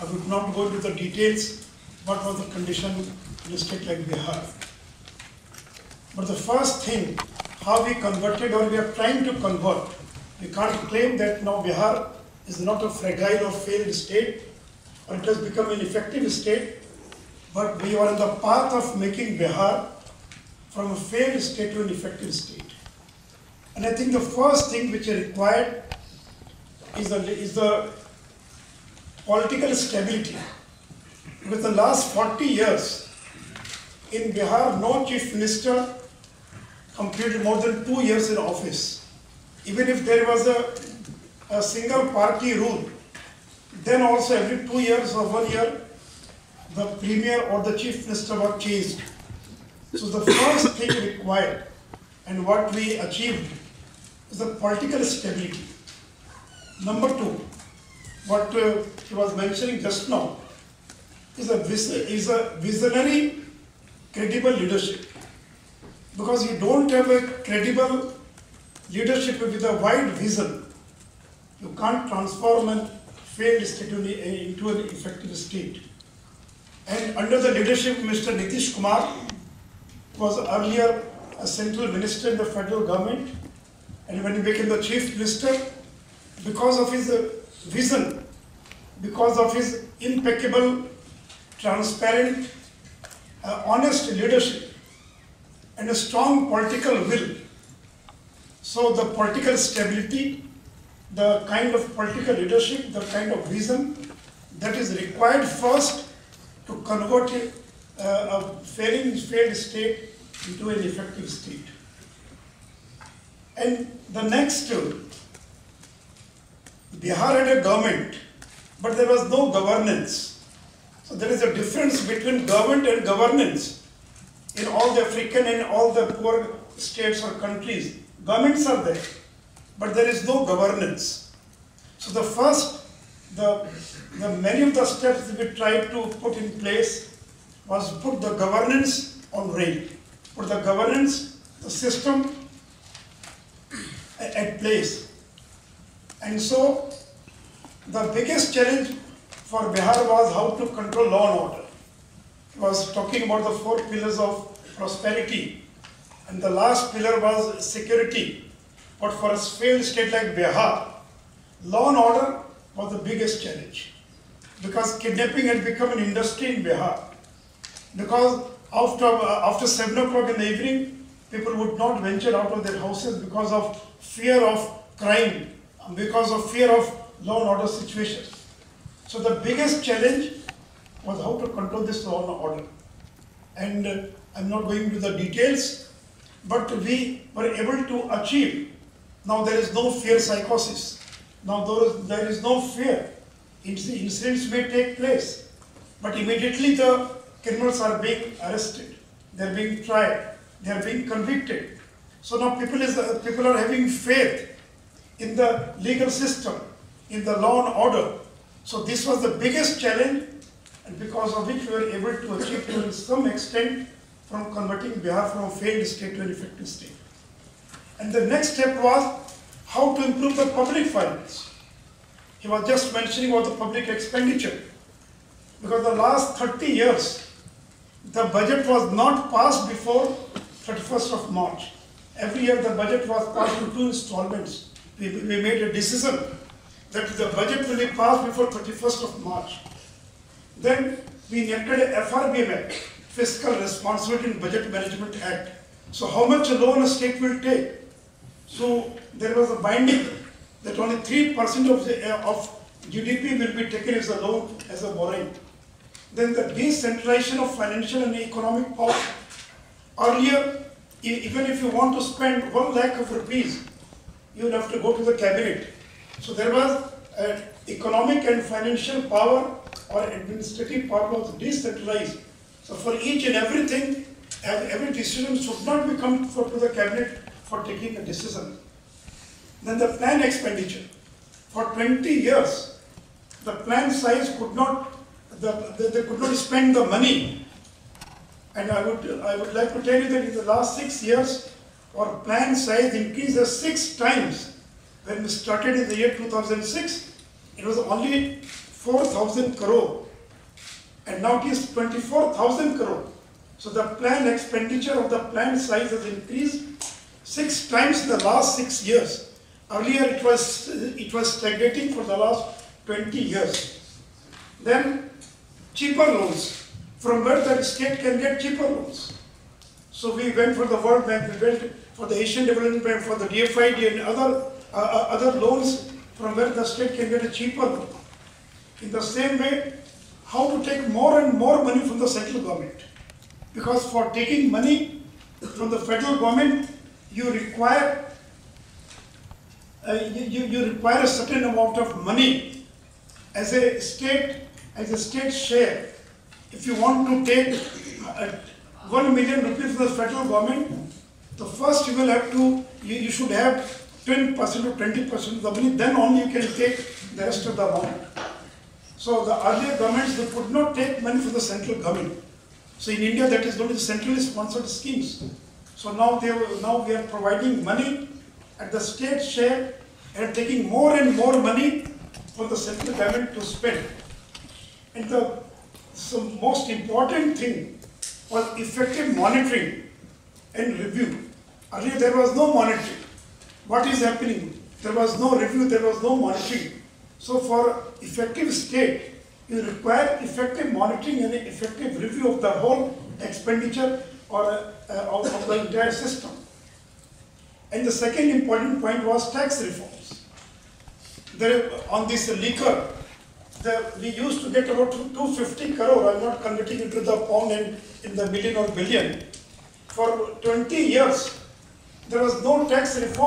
I would not go into the details, what was the condition in a state like Bihar. But the first thing, how we converted or we are trying to convert, we can't claim that now Bihar is not a fragile or failed state, or it has become an effective state, but we are on the path of making Bihar from a failed state to an effective state. And I think the first thing which is required is the, is the political stability. With the last 40 years, in Bihar, no chief minister completed more than two years in office. Even if there was a, a single party rule, then also every two years or one year, the premier or the chief minister was changed. So the first thing required and what we achieved is the political stability. Number two, what uh, he was mentioning just now is a, is a visionary, credible leadership. Because you don't have a credible leadership with a wide vision, you can't transform a failed state into an effective state. And under the leadership of Mr. Nitish Kumar, was earlier a central minister in the federal government, and when he became the chief minister, because of his vision, because of his impeccable, transparent, uh, honest leadership, and a strong political will. So the political stability, the kind of political leadership, the kind of vision that is required first to convert a, uh, a failing, failed state into an effective state. And the next, Bihar had a government, but there was no governance. So there is a difference between government and governance in all the African and all the poor states or countries. Governments are there, but there is no governance. So the first, the, the many of the steps we tried to put in place was put the governance on rail, put the governance, the system at place. And so the biggest challenge for Bihar was how to control law and order. He was talking about the four pillars of prosperity, and the last pillar was security. But for a failed state like Bihar, law and order was the biggest challenge because kidnapping had become an industry in Bihar. Because after, after 7 o'clock in the evening, people would not venture out of their houses because of fear of crime, because of fear of law and order situations. So the biggest challenge was how to control this law and order. And uh, I'm not going into the details, but we were able to achieve. Now there is no fear psychosis. Now there is, there is no fear. Inc- Incidents may take place, but immediately the criminals are being arrested. They're being tried. They're being convicted. So now people is uh, people are having faith in the legal system, in the law and order. So this was the biggest challenge, and because of which we were able to achieve to some extent from converting Bihar from a failed state to an effective state. And the next step was how to improve the public finance. He was just mentioning about the public expenditure. Because the last 30 years, the budget was not passed before 31st of March. Every year the budget was passed in two installments. We, we made a decision that the budget will be passed before 31st of March. Then we enacted FRBM Fiscal Responsibility and Budget Management Act. So how much loan a state will take? So there was a binding that only three percent of the, uh, of GDP will be taken as a loan, as a borrowing. Then the decentralization of financial and economic power. Earlier, even if you want to spend one lakh of rupees, you would have to go to the cabinet. So there was uh, economic and financial power or administrative power was decentralized. So for each and everything, every decision should not be come for, to the cabinet for taking a decision. Then the plan expenditure. For 20 years, the plan size could not, the, they, they could not spend the money. And I would, I would like to tell you that in the last six years, our plan size increased six times. When we started in the year 2006, it was only 4,000 crore and now it is 24,000 crore. So the planned expenditure of the plant size has increased six times in the last six years. Earlier it was, it was stagnating for the last 20 years. Then cheaper loans, from where the state can get cheaper loans. So we went for the World Bank, we went for the Asian Development Bank, for the DFID and other, other loans from where the state can get a cheaper loan. In the same way, how to take more and more money from the central government. Because for taking money from the federal government, you require, uh, you, you, you require a certain amount of money as a state, as a state share. If you want to take uh, one million rupees from the federal government, the first you will have to, you, you should have ten percent or twenty percent of the money, then only you can take the rest of the amount. So the earlier governments, they could not take money from the central government. So in India, that is known as centrally sponsored schemes. So now they, now we are providing money at the state share and taking more and more money from the central government to spend. And the so most important thing was effective monitoring and review. Earlier there was no monitoring. What is happening? There was no review, there was no monitoring. So for effective state, you require effective monitoring and effective review of the whole expenditure or uh, of of the entire system. And the second important point was tax reforms. There, on this liquor, the, we used to get about two fifty crore, I'm not converting it to the pound and in the million or billion. For twenty years, there was no tax reform.